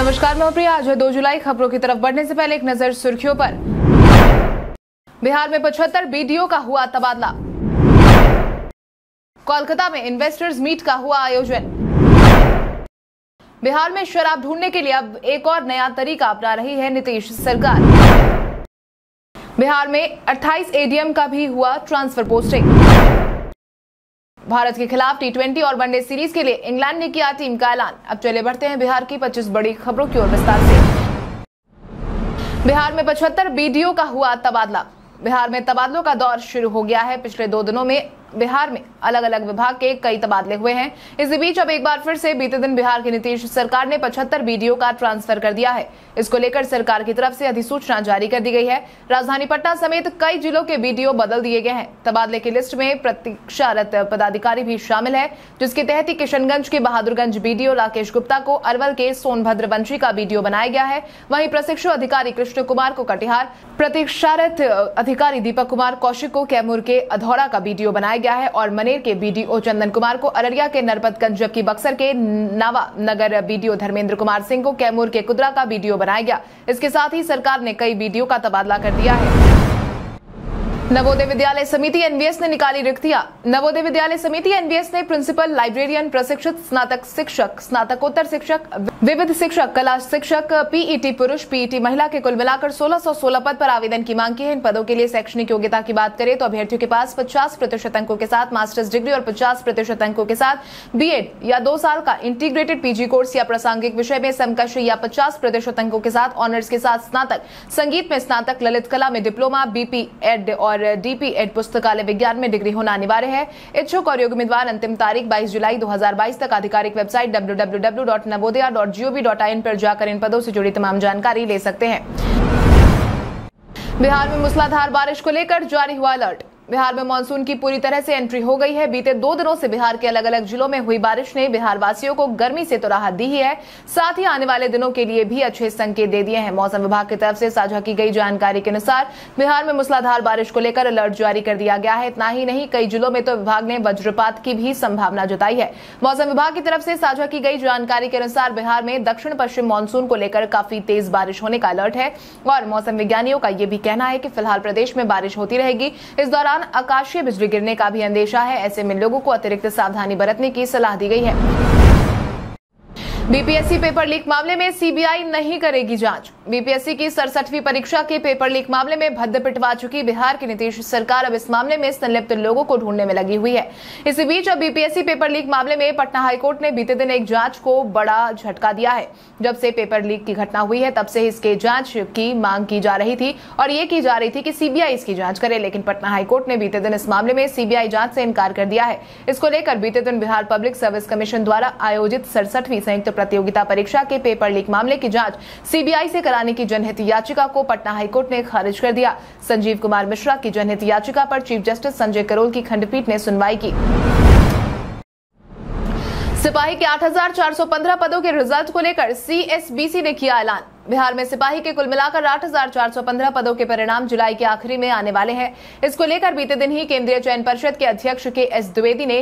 नमस्कार, मैं प्रिया। आज है दो जुलाई, खबरों की तरफ़ बढ़ने से पहले एक नज़र सुर्खियों पर। बिहार में पचहत्तर बीडीओ का हुआ तबादला। कोलकाता में इन्वेस्टर्स मीट का हुआ आयोजन। बिहार में शराब ढूँढने के लिए अब एक और नया तरीका अपना रही है नीतीश सरकार। बिहार में 28 एडीएम का भी हुआ ट्रांसफ़र पोस्टिंग भारत के खिलाफ टी और वनडे सीरीज़ के लिए इंग्लैंड ने किया टीम का ऐलान। अब चले बढ़ते हैं बिहार की 25 बड़ी खबरों की ओर विस्तार से। बिहार में पचहत्तर बीडीओ का हुआ तबादला। बिहार में तबादलों का दौर शुरू हो गया है। पिछले दो दिनों में बिहार में अलग अलग विभाग के कई तबादले हुए हैं। इसी बीच अब एक बार फिर से बीते दिन बिहार की नीतीश सरकार ने पचहत्तर बीडीओ का ट्रांसफ़र कर दिया है। इसको लेकर सरकार की तरफ़ से अधिसूचना जारी कर दी गई है। राजधानी पटना समेत कई जिलों के बीडीओ बदल दिए गए हैं। तबादले की लिस्ट में प्रतीक्षारत पदाधिकारी भी शामिल है, जिसके तहत ही किशनगंज के बहादुरगंज बीडीओ राकेश गुप्ता को अरवल के सोनभद्र वंशी का बीडीओ बनाया गया है। वहीं प्रशिक्षु अधिकारी कृष्ण कुमार को कटिहार, प्रतीक्षारत अधिकारी दीपक कुमार कौशिक को कैमूर के अधौड़ा का बीडीओ बनाया गया है और मनेर के बीडीओ चंदन कुमार को अररिया के नरपतगंज जबकि बक्सर के नावा नगर बीडीओ धर्मेंद्र कुमार सिंह को कैमूर के कुदरा का बीडीओ बनाया गया। इसके साथ ही सरकार ने कई बीडीओ का तबादला कर दिया है। नवोदय विद्यालय समिति एनबीएस ने निकाली रिक्तियाँ। नवोदय विद्यालय समिति एनबीएस ने प्रिंसिपल लाइब्रेरियन प्रशिक्षित स्नातक शिक्षक, स्नातकोत्तर शिक्षक, विविध शिक्षक, कला शिक्षक, पीईटी पुरुष, पीईटी महिला के कुल मिलाकर 1616 पद पर आवेदन की मांग की है। इन पदों के लिए शैक्षणिक योग्यता की बात करें तो अभ्यर्थियों के पास 50 प्रतिशत अंकों के साथ मास्टर्स डिग्री और 50 प्रतिशत अंकों के साथ बीएड या दो साल का इंटीग्रेटेड पीजी कोर्स या प्रासंगिक विषय में समकक्ष या पचास प्रतिशत अंकों के साथ ऑनर्स के साथ स्नातक, संगीत में स्नातक, ललित कला में डिप्लोमा बीपी एड और डीपी एड पुस्तकालय विज्ञान में डिग्री होना अनिवार्य है। इच्छुक और योग्य उम्मीदवार अंतिम तारीख 22 जुलाई 2022 तक आधिकारिक वेबसाइट www.navodaya.gov.in पर जाकर इन पदों से जुड़ी तमाम जानकारी ले सकते हैं। बिहार में मूसलाधार बारिश को लेकर जारी हुआ अलर्ट। बिहार में मानसून की पूरी तरह से एंट्री हो गई है। बीते दो दिनों से बिहार के अलग अलग जिलों में हुई बारिश ने बिहार वासियों को गर्मी से तो राहत दी ही साथ ही आने वाले दिनों के लिए भी अच्छे संकेत दे दिए हैं। मौसम विभाग की तरफ़ से साझा की गई जानकारी के अनुसार बिहार में मूसलाधार बारिश को लेकर अलर्ट जारी कर दिया गया है। इतना ही नहीं, कई जिलों में तो विभाग ने वज्रपात की भी संभावना जताई है। मौसम विभाग की तरफ़ से साझा की गई जानकारी के अनुसार बिहार में दक्षिण पश्चिम मानसून को लेकर काफ़ी तेज बारिश होने का अलर्ट है और मौसम विज्ञानियों का यह भी कहना है कि फ़िलहाल प्रदेश में बारिश होती रहेगी। इस दौरान आकाशीय बिजली गिरने का भी अंदेशा है। ऐसे में लोगों को अतिरिक्त सावधानी बरतने की सलाह दी गई है। बीपीएससी पेपर लीक मामले में सीबीआई नहीं करेगी जाँच। बीपीएससी की सड़सठवीं परीक्षा के पेपर लीक मामले में भद्द पिटवा चुकी बिहार की नीतीश सरकार अब इस मामले में संलिप्त लोगों को ढूँढने में लगी हुई है। इसी बीच अब बीपीएससी पेपर लीक मामले में पटना हाईकोर्ट ने बीते दिन एक जाँच को बड़ा झटका दिया है। जब से पेपर लीक की घटना हुई है, तब से इसके जाँच की मांग की जा रही थी और ये की जा रही थी कि सीबीआई इसकी जाँच करे, लेकिन पटना हाईकोर्ट ने बीते दिन इस मामले में सीबीआई जाँच से इनकार कर दिया है। इसको लेकर बीते दिन बिहार पब्लिक सर्विस कमीशन द्वारा आयोजित सड़सठवीं संयुक्त प्रतियोगिता परीक्षा के पेपर लीक मामले की जाँच सीबीआई से कराने की जनहित याचिका को पटना हाईकोर्ट ने खारिज कर दिया। संजीव कुमार मिश्रा की जनहित याचिका पर चीफ जस्टिस संजय करोल की खंडपीठ ने सुनवाई की। सिपाही के 8,415 पदों के रिज़ल्ट को लेकर सीएसबीसी ने किया ऐलान। बिहार में सिपाही के कुल मिलाकर 8,415 पदों के परिणाम जुलाई के आखिरी में आने वाले हैं। इसको लेकर बीते दिन ही केंद्रीय चयन परिषद के अध्यक्ष के एस द्विवेदी ने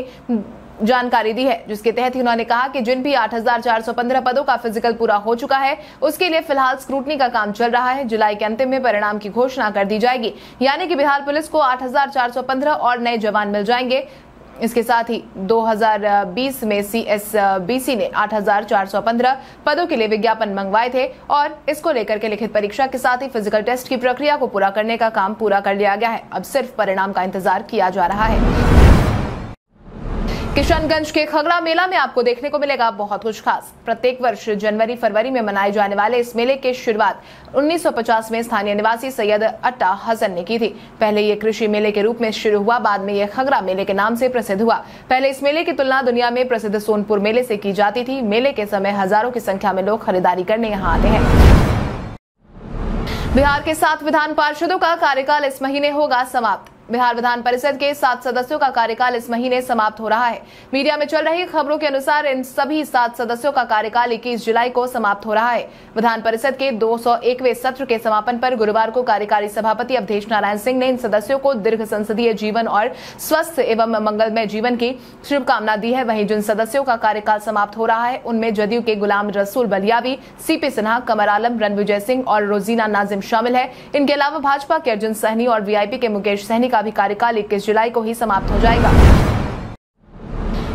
जानकारी दी है जिसके तहत उन्होंने कहा कि जिन भी 8,415 पदों का फ़िज़िकल पूरा हो चुका है उसके लिए फ़िलहाल स्क्रूटनी का काम चल रहा है। जुलाई के अंतिम में परिणाम की घोषणा कर दी जाएगी। यानी कि बिहार पुलिस को 8,415 और नए जवान मिल जाएँगे। इसके साथ ही 2020 में सीएसबीसी ने 8,415 पदों के लिए विज्ञापन मंगवाए थे और इसको लेकर के लिखित परीक्षा के साथ ही फ़िज़िकल टेस्ट की प्रक्रिया को पूरा करने का काम पूरा कर लिया गया है। अब सिर्फ़ परिणाम का इंतज़ार किया जा रहा है। किशनगंज के खगड़ा मेला में आपको देखने को मिलेगा बहुत कुछ खास। प्रत्येक वर्ष जनवरी, फरवरी में मनाए जाने वाले इस मेले की शुरुआत 1950 में स्थानीय निवासी सैयद अट्टा हसन ने की थी। पहले ये कृषि मेले के रूप में शुरू हुआ, बाद में यह खगड़ा मेले के नाम से प्रसिद्ध हुआ। पहले इस मेले की तुलना दुनिया में प्रसिद्ध सोनपुर मेले से की जाती थी। मेले के समय हज़ारों की संख्या में लोग खरीदारी करने यहाँ आते हैं। बिहार के सात विधान पार्षदों का कार्यकाल इस महीने होगा समाप्त। बिहार विधान परिषद के सात सदस्यों का कार्यकाल इस महीने समाप्त हो रहा है। मीडिया में चल रही खबरों के अनुसार इन सभी सात सदस्यों का कार्यकाल इक्कीस जुलाई को समाप्त हो रहा है। विधान परिषद के दो सत्र के समापन पर गुरुवार को कार्यकारी सभापति अवधेश नारायण सिंह ने इन सदस्यों को दीर्घ संसदीय जीवन और स्वस्थ एवं मंगलमय जीवन की शुभकामना दी है। वहीं जिन सदस्यों का कार्यकाल समाप्त हो रहा है, उनमें जदयू के गुलाम रसूल बलियावी, सीपी सिन्हा, कमर आलम, रणविजय सिंह और रोजीना नाजिम शामिल है। इनके अलावा भाजपा के अर्जुन सहनी और वीआईपी के मुकेश सहनी का भी कार्यकाल इक्कीस जुलाई को ही समाप्त हो जाएगा।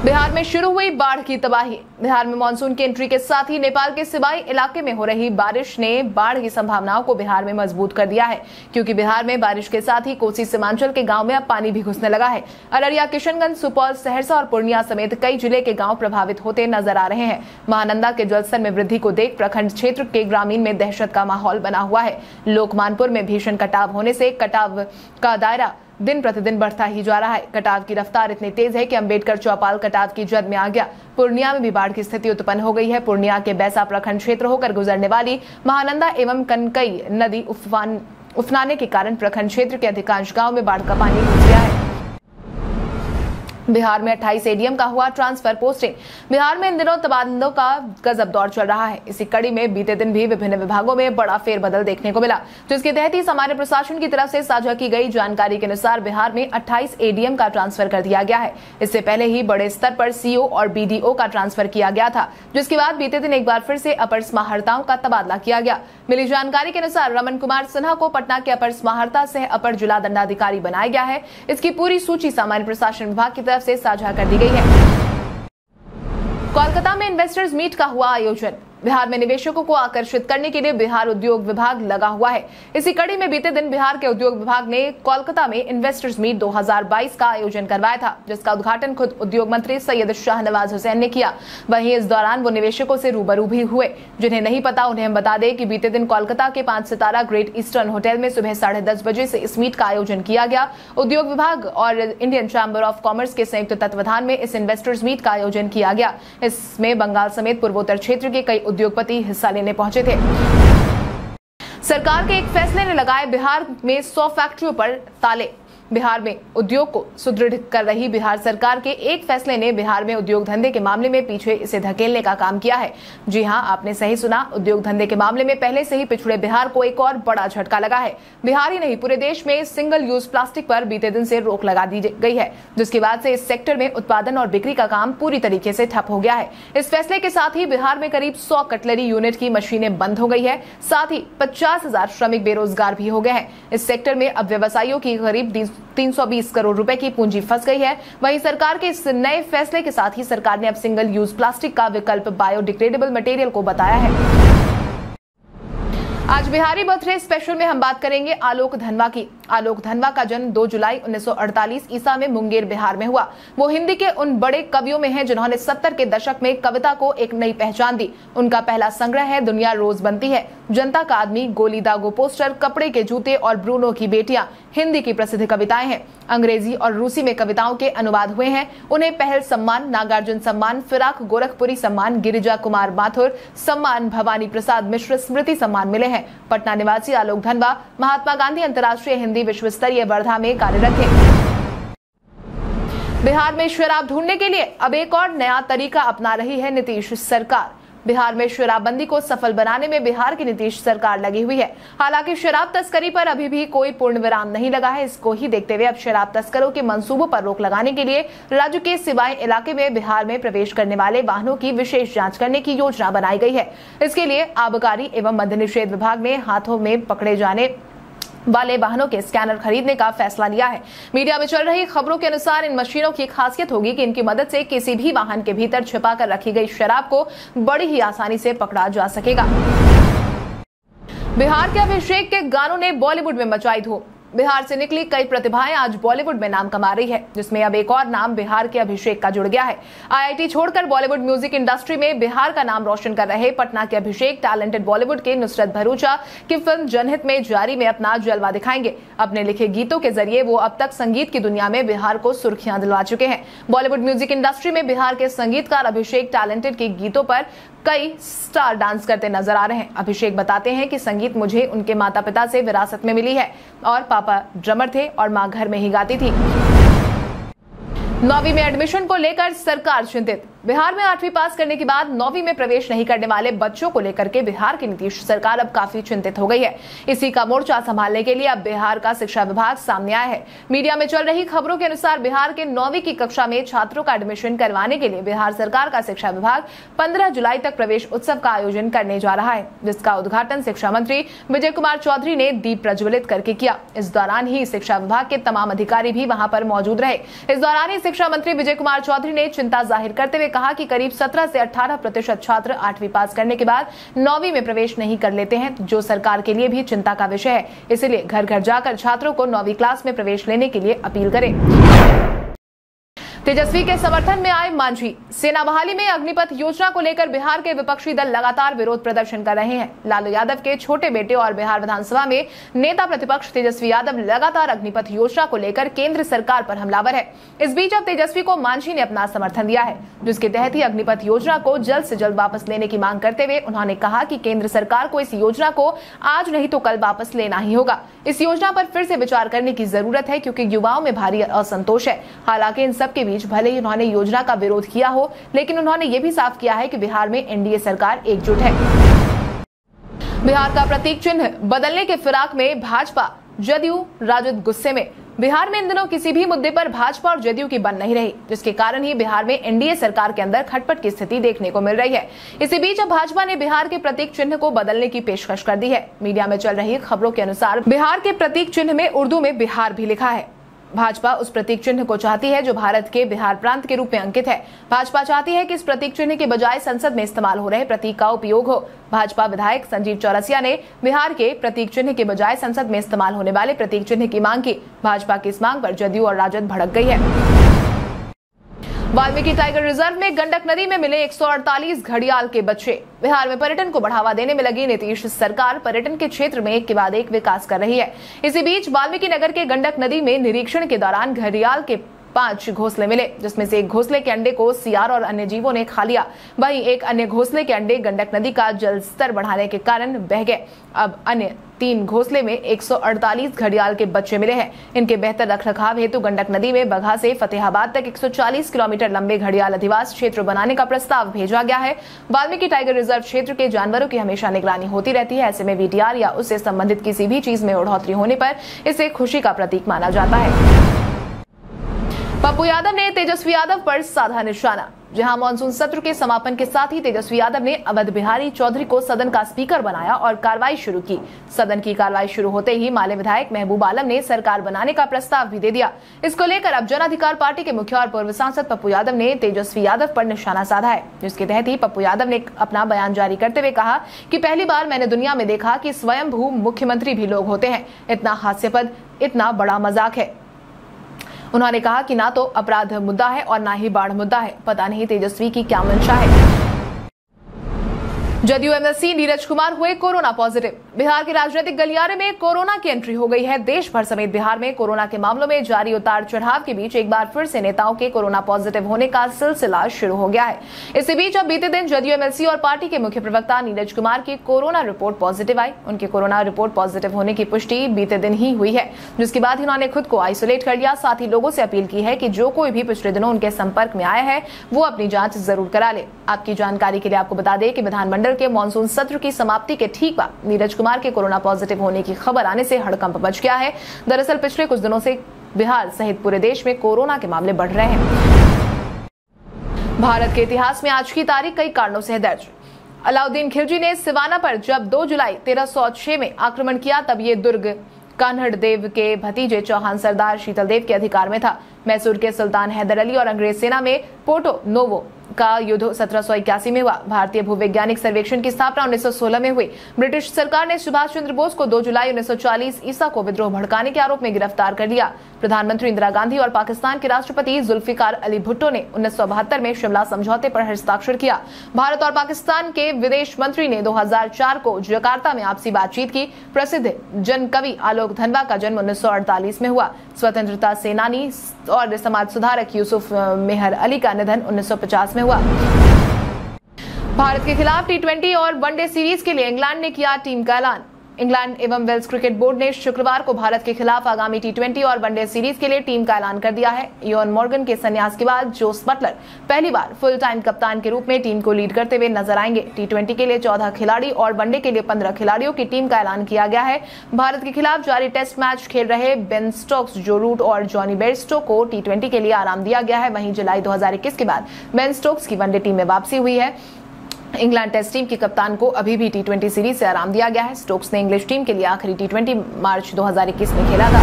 बिहार में शुरू हुई बाढ़ की तबाही। बिहार में मानसून की एंट्री के साथ ही नेपाल के सिवाई इलाके में हो रही बारिश ने बाढ़ की संभावनाओं को बिहार में मज़बूत कर दिया है, क्योंकि बिहार में बारिश के साथ ही कोसी सीमांचल के गाँव में अब पानी भी घुसने लगा है। अररिया, किशनगंज, सुपौल, सहरसा और पूर्णिया समेत कई ज़िले के गाँव प्रभावित होते नज़र आ रहे हैं। महानंदा के जलस्तर में वृद्धि को देख प्रखंड क्षेत्र के ग्रामीण में दहशत का माहौल बना हुआ है। लोकमानपुर में भीषण कटाव होने से कटाव का दायरा दिन प्रतिदिन बढ़ता ही जा रहा है। कटाव की रफ्तार इतनी तेज है कि अंबेडकर चौपाल कटाव की जद में आ गया। पूर्णिया में भी बाढ़ की स्थिति उत्पन्न हो गई है। पूर्णिया के बैसा प्रखंड क्षेत्र होकर गुजरने वाली महानंदा एवं कनकई नदी उफान उफनाने के कारण प्रखंड क्षेत्र के अधिकांश गाँव में बाढ़ का पानी घुस गया है। बिहार में 28 एडीएम का हुआ ट्रांसफ़र पोस्टिंग। बिहार में इन दिनों तबादलों का गजब दौर चल रहा है। इसी कड़ी में बीते दिन भी विभिन्न विभागों में बड़ा फेरबदल देखने को मिला, जिसके तहत ही सामान्य प्रशासन की तरफ़ से साझा की गई जानकारी के अनुसार बिहार में 28 एडीएम का ट्रांसफ़र कर दिया गया है। इससे पहले ही बड़े स्तर पर सीओ और बीडीओ का ट्रांसफ़र किया गया था, जिसके बाद बीते दिन एक बार फिर से अपर समाहर्ताओं का तबादला किया गया। मिली जानकारी के अनुसार रमन कुमार सिन्हा को पटना के अपर समाहर्ता सह अपर जिला दंडाधिकारी बनाया गया है। इसकी पूरी सूची सामान्य प्रशासन विभाग की से साझा कर दी गई है। कोलकाता में इन्वेस्टर्स मीट का हुआ आयोजन। बिहार में निवेशकों को आकर्षित करने के लिए बिहार उद्योग विभाग लगा हुआ है। इसी कड़ी में बीते दिन बिहार के उद्योग विभाग ने कोलकाता में इन्वेस्टर्स मीट 2022 का आयोजन करवाया था, जिसका उद्घाटन खुद उद्योग मंत्री सैयद शाहनवाज हुसैन ने किया। वहीं इस दौरान वो निवेशकों से रूबरू भी हुए, जिन्हें नहीं पता, उन्हें हम बता दें कि बीते दिन कोलकाता के पाँच सितारा ग्रेट ईस्टर्न होटल में सुबह साढ़े दस बजे से इस मीट का आयोजन किया गया। उद्योग विभाग और इंडियन चैम्बर ऑफ़ कॉमर्स के संयुक्त तत्वाधान में इस इन्वेस्टर्स मीट का आयोजन किया गया। इसमें बंगाल समेत पूर्वोत्तर क्षेत्र के कई उद्योगपति हिस्सा लेने पहुँचे थे। सरकार के एक फैसले ने लगाए बिहार में सौ फैक्ट्रियों पर ताले। बिहार में उद्योग को सुदृढ़ कर रही बिहार सरकार के एक फैसले ने बिहार में उद्योग धंधे के मामले में पीछे इसे धकेलने का काम किया है। जी हाँ, आपने सही सुना, उद्योग धंधे के मामले में पहले से ही पिछड़े बिहार को एक और बड़ा झटका लगा है। बिहार ही नहीं, पूरे देश में सिंगल यूज़ प्लास्टिक पर बीते दिन से रोक लगा दी गई है, जिसके बाद से इस सेक्टर में उत्पादन और बिक्री का काम पूरी तरीके से ठप हो गया है। इस फैसले के साथ ही बिहार में करीब सौ कटलरी यूनिट की मशीनें बंद हो गई है, साथ ही पचास हज़ार श्रमिक बेरोजगार भी हो गए हैं। इस सेक्टर में अब व्यवसायियों की करीब 320 करोड़ रुपए की पूंजी फंस गई है। वहीं सरकार के इस नए फैसले के साथ ही सरकार ने अब सिंगल यूज़ प्लास्टिक का विकल्प बायोडिग्रेडेबल मटेरियल को बताया है। आज बिहारी बर्थडे स्पेशल में हम बात करेंगे आलोक धनवा की। आलोक धनवा का जन्म 2 जुलाई 1948 ईसा में मुंगेर, बिहार में हुआ। वो हिंदी के उन बड़े कवियों में हैं जिन्होंने 70 के दशक में कविता को एक नई पहचान दी। उनका पहला संग्रह है, दुनिया रोज बनती है। जनता का आदमी, गोली दागो पोस्टर, कपड़े के जूते और ब्रूनो की बेटियाँ। हिंदी की प्रसिद्ध कविताएँ हैं। अंग्रेज़ी और रूसी में कविताओं के अनुवाद हुए हैं। उन्हें पहल सम्मान, नागार्जुन सम्मान, फिराक गोरखपुरी सम्मान, गिरिजा कुमार माथुर, सम्मान भवानी प्रसाद मिश्र, स्मृति सम्मान मिले हैं। पटना निवासी आलोक धनवा, महात्मा गांधी अंतर्राष्ट्रीय हिंदी विश्व स्तरीय वर्धा में कार्यरत थे। बिहार में शराब ढूँढने के लिए अब एक और नया तरीका अपना रही है नीतीश सरकार। बिहार में शराबबंदी को सफल बनाने में बिहार की नीतीश सरकार लगी हुई है। हालाँकि शराब तस्करी पर अभी भी कोई पूर्ण विराम नहीं लगा है। इसको ही देखते हुए अब शराब तस्करों के मंसूबों पर रोक लगाने के लिए राज्य के सिवाय इलाके में बिहार में प्रवेश करने वाले वाहनों की विशेष जाँच करने की योजना बनाई गई है। इसके लिए आबकारी एवं मध्य निषेध विभाग ने हाथों में पकड़े जाने वाले वाहनों के स्कैनर खरीदने का फैसला लिया है। मीडिया में चल रही खबरों के अनुसार इन मशीनों की खासियत होगी कि इनकी मदद से किसी भी वाहन के भीतर छिपा कर रखी गई शराब को बड़ी ही आसानी से पकड़ा जा सकेगा। बिहार के अभिषेक के गानों ने बॉलीवुड में मचाई धूम। बिहार से निकली कई प्रतिभाएँ आज बॉलीवुड में नाम कमा रही है, जिसमें अब एक और नाम बिहार के अभिषेक का जुड़ गया है। आईआईटी छोड़कर बॉलीवुड म्यूज़िक इंडस्ट्री में बिहार का नाम रोशन कर रहे पटना के अभिषेक टैलेंटेड बॉलीवुड के नुसरत भरूचा की फ़िल्म जनहित में जारी में अपना जलवा दिखाएँगे। अपने लिखे गीतों के ज़रिए वो अब तक संगीत की दुनिया में बिहार को सुर्खियाँ दिलवा चुके हैं। बॉलीवुड म्यूज़िक इंडस्ट्री में बिहार के संगीतकार अभिषेक टैलेंटेड के गीतों पर कई स्टार डांस करते नज़र आ रहे हैं। अभिषेक बताते हैं कि संगीत मुझे उनके माता पिता से विरासत में मिली है और पापा पापा ड्रमर थे और माँ घर में ही गाती थी। नौवीं में एडमिशन को लेकर सरकार चिंतित। बिहार में आठवीं पास करने के बाद नौवीं में प्रवेश नहीं करने वाले बच्चों को लेकर के बिहार की नीतीश सरकार अब काफ़ी चिंतित हो गई है। इसी का मोर्चा संभालने के लिए अब बिहार का शिक्षा विभाग सामने आया है। मीडिया में चल रही खबरों के अनुसार बिहार के नौवीं की कक्षा में छात्रों का एडमिशन करवाने के लिए बिहार सरकार का शिक्षा विभाग पंद्रह जुलाई तक प्रवेश उत्सव का आयोजन करने जा रहा है, जिसका उद्घाटन शिक्षा मंत्री विजय कुमार चौधरी ने दीप प्रज्वलित करके किया। इस दौरान ही शिक्षा विभाग के तमाम अधिकारी भी वहाँ पर मौजूद रहे। इस दौरान ही शिक्षा मंत्री विजय कुमार चौधरी ने चिंता ज़ाहिर करते हुए कहा कि करीब 17 से 18 प्रतिशत छात्र आठवीं पास करने के बाद नौवीं में प्रवेश नहीं कर लेते हैं, जो सरकार के लिए भी चिंता का विषय है। इसलिए घर घर जाकर छात्रों को नौवीं क्लास में प्रवेश लेने के लिए अपील करें। तेजस्वी के समर्थन में आए मांझी। सेना बहाली में अग्निपथ योजना को लेकर बिहार के विपक्षी दल लगातार विरोध प्रदर्शन कर रहे हैं। लालू यादव के छोटे बेटे और बिहार विधानसभा में नेता प्रतिपक्ष तेजस्वी यादव लगातार अग्निपथ योजना को लेकर केंद्र सरकार पर हमलावर है। इस बीच अब तेजस्वी को मांझी ने अपना समर्थन दिया है, जिसके तहत ही अग्निपथ योजना को जल्द से जल्द वापस लेने की मांग करते हुए उन्होंने कहा कि केंद्र सरकार को इस योजना को आज नहीं तो कल वापस लेना ही होगा। इस योजना पर फिर से विचार करने की ज़रूरत है, क्योंकि युवाओं में भारी असंतोष है। हालाँकि इन सबके बीच भले ही उन्होंने योजना का विरोध किया हो, लेकिन उन्होंने ये भी साफ़ किया है कि बिहार में एनडीए सरकार एकजुट है। बिहार का प्रतीक चिन्ह बदलने के फिराक में भाजपा, जदयू, राजद गुस्से में। बिहार में इन दिनों किसी भी मुद्दे पर भाजपा और जदयू की बन नहीं रही, जिसके कारण ही बिहार में एनडीए सरकार के अंदर खटपट की स्थिति देखने को मिल रही है। इसी बीच अब भाजपा ने बिहार के प्रतीक चिन्ह को बदलने की पेशकश कर दी है। मीडिया में चल रही खबरों के अनुसार बिहार के प्रतीक चिन्ह में उर्दू में बिहार भी लिखा है। भाजपा उस प्रतीक चिन्ह को चाहती है जो भारत के बिहार प्रांत के रूप में अंकित है। भाजपा चाहती है कि इस प्रतीक चिन्ह के बजाय संसद में इस्तेमाल हो रहे प्रतीक का उपयोग हो। भाजपा विधायक संजीव चौरसिया ने बिहार के प्रतीक चिन्ह के बजाय संसद में इस्तेमाल होने वाले प्रतीक चिन्ह की मांग की। भाजपा की इस मांग आरोप जदयू और राजद भड़क गई है। वाल्मीकि टाइगर रिज़र्व में गंडक नदी में मिले 148 घड़ियाल के बच्चे। बिहार में पर्यटन को बढ़ावा देने में लगी नीतीश सरकार। पर्यटन के क्षेत्र में एक के बाद एक विकास कर रही है। इसी बीच वाल्मीकि नगर के गंडक नदी में निरीक्षण के दौरान घड़ियाल के पाँच घोसले मिले, जिसमें से एक घोसले के अंडे को सियार और अन्य जीवों ने खा लिया। वहीं एक अन्य घोसले के अंडे गंडक नदी का जल स्तर बढ़ाने के कारण बह गए। अब अन्य तीन घोसले में 148 घड़ियाल के बच्चे मिले हैं। इनके बेहतर रखरखाव हेतु गंडक नदी में बघा से फतेहाबाद तक 140 किलोमीटर लंबे घड़ियाल अधिवास क्षेत्र बनाने का प्रस्ताव भेजा गया है। वाल्मीकि टाइगर रिज़र्व क्षेत्र के जानवरों की हमेशा निगरानी होती रहती है। ऐसे में वीटीआर या उससे संबंधित किसी भी चीज़ में बढ़ोतरी होने पर इसे खुशी का प्रतीक माना जाता है। पप्पू यादव ने तेजस्वी यादव पर साधा निशाना। जहाँ मानसून सत्र के समापन के साथ ही तेजस्वी यादव ने अवध बिहारी चौधरी को सदन का स्पीकर बनाया और कार्रवाई शुरू की। सदन की कार्रवाई शुरू होते ही माले विधायक महबूब आलम ने सरकार बनाने का प्रस्ताव भी दे दिया। इसको लेकर अब जन अधिकार पार्टी के मुखिया और पूर्व सांसद पप्पू यादव ने तेजस्वी यादव पर निशाना साधा है। जिसके तहत ही पप्पू यादव ने अपना बयान जारी करते हुए कहा कि पहली बार मैंने दुनिया में देखा कि स्वयं मुख्यमंत्री भी लोग होते हैं। इतना हास्यपद, इतना बड़ा मज़ाक है। उन्होंने कहा कि ना तो अपराध मुद्दा है और ना ही बाढ़ मुद्दा है। पता नहीं तेजस्वी की क्या मंशा है। जदयू एमएलसी नीरज कुमार हुए कोरोना पॉजिटिव। बिहार के राजनीतिक गलियारे में कोरोना की एंट्री हो गई है। देश भर समेत बिहार में कोरोना के मामलों में जारी उतार चढ़ाव के बीच एक बार फिर से नेताओं के कोरोना पॉजिटिव होने का सिलसिला शुरू हो गया है। इसी बीच अब बीते दिन जदयू एमएलसी और पार्टी के मुख्य प्रवक्ता नीरज कुमार की कोरोना रिपोर्ट पॉजिटिव आई। उनकी कोरोना रिपोर्ट पॉजिटिव होने की पुष्टि बीते दिन ही हुई है, जिसके बाद उन्होंने खुद को आइसोलेट कर लिया। साथ ही लोगों से अपील की है कि जो कोई भी पिछले दिनों उनके संपर्क में आया है, वो अपनी जाँच ज़रूर करा ले। आपकी जानकारी के लिए आपको बता दें कि विधानमंडल के मानसून सत्र की समाप्ति के ठीक बाद नीरज कुमार के कोरोना पॉजिटिव होने की खबर आने से हड़कंप मच गया है। दरअसल पिछले कुछ दिनों से बिहार सहित पूरे देश में कोरोना के मामले बढ़ रहे हैं। भारत के इतिहास में आज की तारीख कई कारणों से दर्ज। अलाउद्दीन खिलजी ने सिवाना पर जब 2 जुलाई 1306 में आक्रमण किया, तब ये दुर्ग कान्हड़ देव के भतीजे चौहान सरदार शीतल देव के अधिकार में था। मैसूर के सुल्तान हैदर अली और अंग्रेज़ सेना में पोर्टो नोवो का युद्ध सत्रह सौ इक्यासी में हुआ। भारतीय भूवैज्ञानिक सर्वेक्षण की स्थापना 1916 में हुई। ब्रिटिश सरकार ने सुभाष चंद्र बोस को 2 जुलाई 1940 ईसा को विद्रोह भड़काने के आरोप में गिरफ़्तार कर लिया। प्रधानमंत्री इंदिरा गांधी और पाकिस्तान के राष्ट्रपति जुल्फिकार अली भुट्टो ने उन्नीस सौ बहत्तर में शिमला समझौते पर हस्ताक्षर किया। भारत और पाकिस्तान के विदेश मंत्री ने 2004 को जकार्ता में आपसी बातचीत की। प्रसिद्ध जन कवि आलोक धनवा का जन्म उन्नीस सौ अड़तालीस में हुआ। स्वतंत्रता सेनानी और समाज सुधारक यूसुफ मेहर अली का निधन 1950 में हुआ। भारत के खिलाफ टी और वनडे सीरीज़ के लिए इंग्लैंड ने किया टीम का ऐलान। इंग्लैंड एवं वेल्स क्रिकेट बोर्ड ने शुक्रवार को भारत के खिलाफ आगामी टी ट्वेंटी और वनडे सीरीज़ के लिए टीम का ऐलान कर दिया है। योन मॉर्गन के संन्यास के बाद जोस बटलर पहली बार फुल टाइम कप्तान के रूप में टीम को लीड करते हुए नज़र आएँगे। टी ट्वेंटी के लिए चौदह खिलाड़ी और वनडे के लिए पंद्रह खिलाड़ियों की टीम का ऐलान किया गया है। भारत के खिलाफ जारी टेस्ट मैच खेल रहे बेन स्टोक्स, जो रूट और जॉनी बेरस्टो को टी के लिए आराम दिया गया है। वहीं जुलाई दो हज़ार इक्कीस के बाद बेन स्टोक्स की वनडे टीम में वापसी हुई है। इंग्लैंड टेस्ट टीम की कप्तान को अभी भी टी सीरीज़ से आराम दिया गया है। स्टोक्स ने इंग्लिश टीम के लिए आखिरी टी मार्च 2021 में खेला था।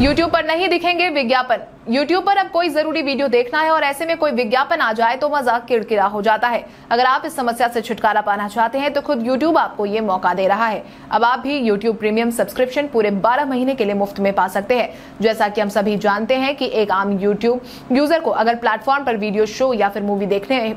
YouTube पर नहीं दिखेंगे विज्ञापन। YouTube पर अब कोई ज़रूरी वीडियो देखना है और ऐसे में कोई विज्ञापन आ जाए तो मज़ाक किड़किड़ा हो जाता है। अगर आप इस समस्या से छुटकारा पाना चाहते हैं तो खुद YouTube आपको ये मौका दे रहा है। अब आप भी YouTube प्रीमियम सब्सक्रिप्शन पूरे 12 महीने के लिए मुफ़्त में पा सकते हैं। जैसा कि हम सभी जानते हैं कि एक आम यूट्यूब यूज़र को अगर प्लेटफॉर्म पर वीडियो शो या फिर मूवी देखने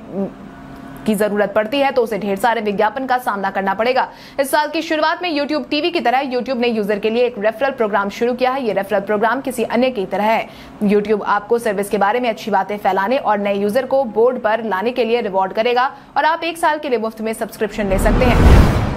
की ज़रूरत पड़ती है तो उसे ढेर सारे विज्ञापन का सामना करना पड़ेगा। इस साल की शुरुआत में यूट्यूब टीवी की तरह यूट्यूब ने यूज़र के लिए एक रेफरल प्रोग्राम शुरू किया है। ये रेफरल प्रोग्राम किसी अन्य की तरह है। यूट्यूब आपको सर्विस के बारे में अच्छी बातें फैलाने और नए यूज़र को बोर्ड पर लाने के लिए रिवॉर्ड करेगा और आप एक साल के लिए मुफ़्त में सब्सक्रिप्शन ले सकते हैं।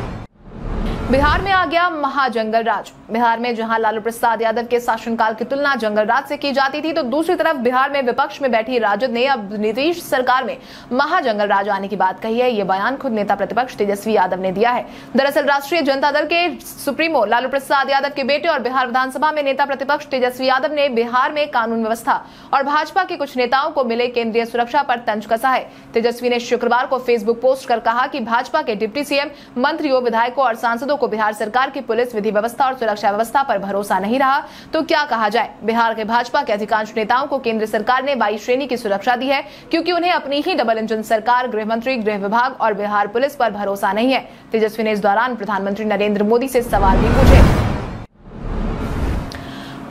बिहार में आ गया महाजंगल राज। बिहार में जहाँ लालू प्रसाद यादव के शासनकाल की तुलना जंगल राज से की जाती थी तो दूसरी तरफ़ बिहार में विपक्ष में बैठी राजद ने अब नीतीश सरकार में महाजंगल राज आने की बात कही है। ये बयान खुद नेता प्रतिपक्ष तेजस्वी यादव ने दिया है। दरअसल राष्ट्रीय जनता दल के सुप्रीमो लालू प्रसाद यादव के बेटे और बिहार विधानसभा में नेता प्रतिपक्ष तेजस्वी यादव ने बिहार में कानून व्यवस्था और भाजपा के कुछ नेताओं को मिले केंद्रीय सुरक्षा पर तंज कसा है। तेजस्वी ने शुक्रवार को फेसबुक पोस्ट कर कहा कि भाजपा के डिप्टी सीएम मंत्रियों विधायकों और सांसदों को बिहार सरकार की पुलिस विधि व्यवस्था और सुरक्षा व्यवस्था पर भरोसा नहीं रहा। तो क्या कहा जाए? बिहार के भाजपा के अधिकांश नेताओं को केंद्र सरकार ने बाईस श्रेणी की सुरक्षा दी है, क्योंकि उन्हें अपनी ही डबल इंजन सरकार, गृह मंत्री, गृह विभाग और बिहार पुलिस पर भरोसा नहीं है। तेजस्वी ने इस दौरान प्रधानमंत्री नरेंद्र मोदी से सवाल भी पूछे।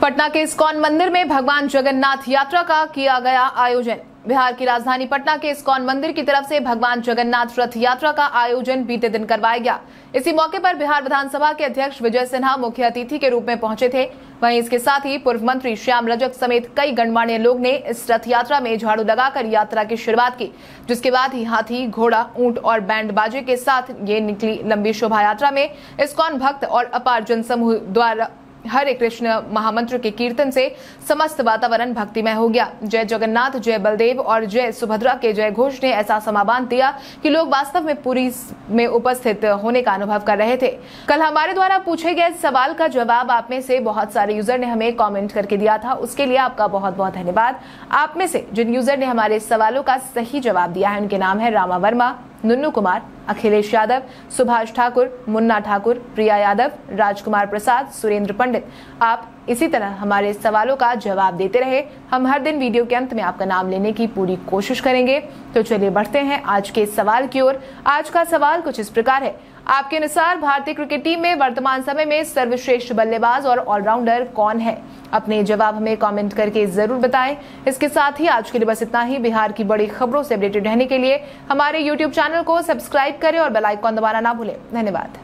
पटना के इस्कॉन मंदिर में भगवान जगन्नाथ यात्रा का किया गया आयोजन। बिहार की राजधानी पटना के इस्कॉन मंदिर की तरफ़ से भगवान जगन्नाथ रथ यात्रा का आयोजन बीते दिन करवाया गया। इसी मौके पर बिहार विधानसभा के अध्यक्ष विजय सिन्हा मुख्य अतिथि के रूप में पहुँचे थे। वहीं इसके साथ ही पूर्व मंत्री श्याम रजक समेत कई गणमान्य लोग ने इस रथ यात्रा में झाड़ू लगाकर यात्रा की शुरुआत की, जिसके बाद ही हाथी, घोड़ा, ऊँट और बैंड बाजे के साथ ये निकली लंबी शोभा यात्रा में इस्कॉन भक्त और अपार जनसमूह द्वारा हरे कृष्ण महामंत्र के कीर्तन से समस्त वातावरण भक्तिमय हो गया। जय जगन्नाथ, जय बलदेव और जय सुभद्रा के जय घोष ने ऐसा समाबान दिया कि लोग वास्तव में पूरी में उपस्थित होने का अनुभव कर रहे थे। कल हमारे द्वारा पूछे गए सवाल का जवाब आप में से बहुत सारे यूज़र ने हमें कॉमेंट करके दिया था। उसके लिए आपका बहुत बहुत धन्यवाद। आप में से जिन यूज़र ने हमारे सवालों का सही जवाब दिया है, उनके नाम है रामा वर्मा। नुन्नू कुमार, अखिलेश यादव, सुभाष ठाकुर, मुन्ना ठाकुर, प्रिया यादव, राजकुमार प्रसाद, सुरेंद्र पंडित। आप इसी तरह हमारे सवालों का जवाब देते रहे। हम हर दिन वीडियो के अंत में आपका नाम लेने की पूरी कोशिश करेंगे। तो चलिए बढ़ते हैं आज के सवाल की ओर। आज का सवाल कुछ इस प्रकार है। आपके अनुसार भारतीय क्रिकेट टीम में वर्तमान समय में सर्वश्रेष्ठ बल्लेबाज और ऑलराउंडर कौन है? अपने जवाब हमें कमेंट करके ज़रूर बताएँ। इसके साथ ही आज के लिए बस इतना ही। बिहार की बड़ी खबरों से अपडेटेड रहने के लिए हमारे यूट्यूब चैनल को सब्सक्राइब करें और बेलाइकॉन दबाना ना भूलें। धन्यवाद।